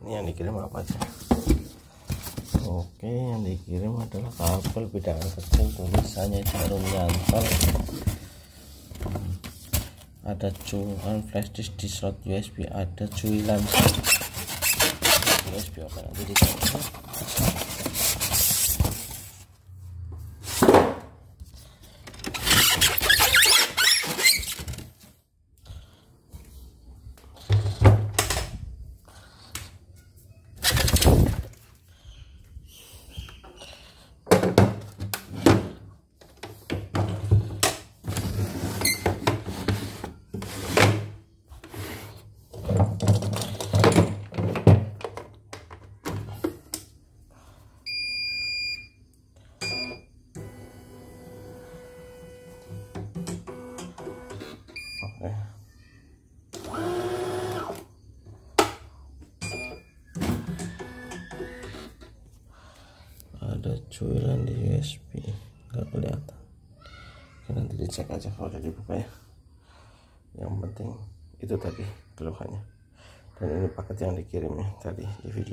ini yang dikirim apa aja? Oke yang dikirim adalah kabel bidangan kecil tulisannya jarum nyantol ada cuan flash disk di slot USB ada cuilan. USB oke nanti dicek Ada cuilan di USB, nggak kelihatan. Oke, nanti dicek aja kalau udah dibuka ya. Yang penting itu tadi keluhannya. Dan ini paket yang dikirimnya tadi di video.